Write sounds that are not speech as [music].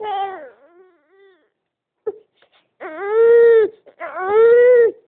嗯 [laughs]